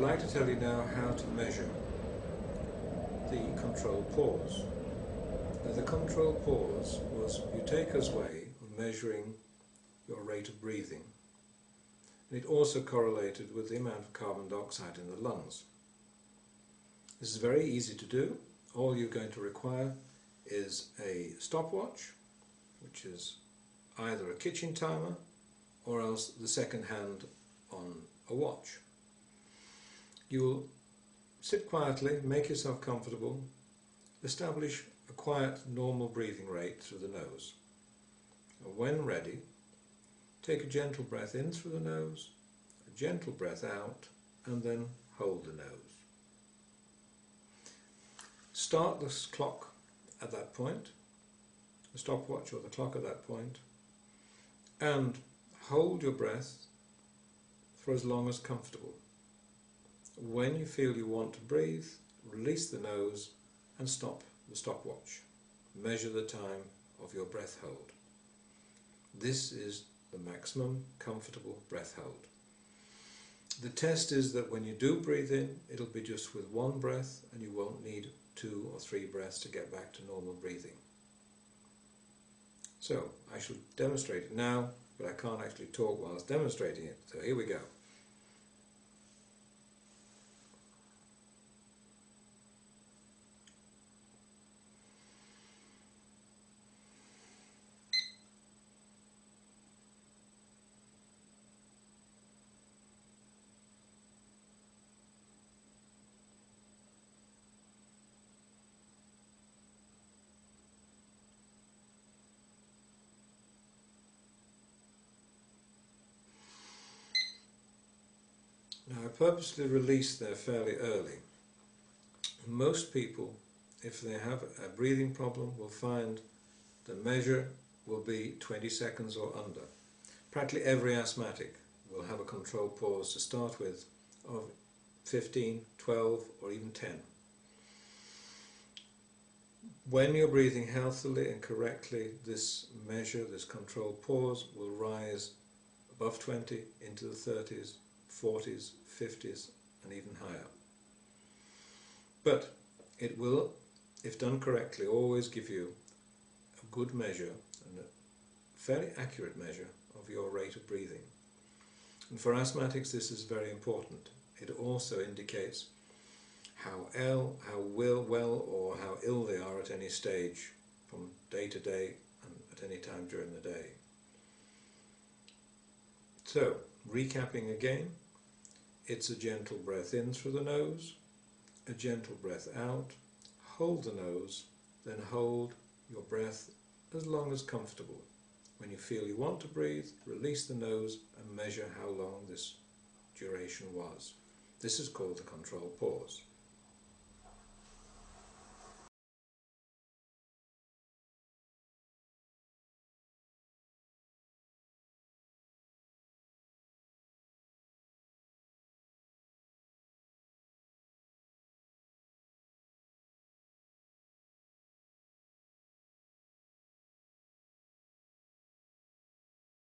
like to tell you now how to measure the control pause. Now the control pause was Buteyko's way of measuring your rate of breathing and it also correlated with the amount of carbon dioxide in the lungs. This is very easy to do. All you're going to require is a stopwatch which is either a kitchen timer or else the second hand on a watch. You will sit quietly, make yourself comfortable, establish a quiet normal breathing rate through the nose. And when ready, take a gentle breath in through the nose, a gentle breath out, and then hold the nose. Start the clock at that point, the stopwatch or the clock at that point, and hold your breath for as long as comfortable. When you feel you want to breathe, release the nose and stop the stopwatch. Measure the time of your breath hold. This is the maximum comfortable breath hold. The test is that when you do breathe in, it'll be just with one breath and you won't need two or three breaths to get back to normal breathing. So, I shall demonstrate it now, but I can't actually talk whilst demonstrating it. So here we go. Now I purposely release there fairly early. Most people, if they have a breathing problem, will find the measure will be 20 seconds or under. Practically every asthmatic will have a control pause to start with of 15, 12 or even 10. When you're breathing healthily and correctly, this measure, this control pause, will rise above 20 into the 30s 40s, 50s and even higher. But it will, if done correctly, always give you a good measure and a fairly accurate measure of your rate of breathing. And for asthmatics this is very important. It also indicates how ill, how well, well or how ill they are at any stage from day to day and at any time during the day. So, recapping again, it's a gentle breath in through the nose, a gentle breath out, hold the nose, then hold your breath as long as comfortable. When you feel you want to breathe, release the nose and measure how long this duration was. This is called the control pause.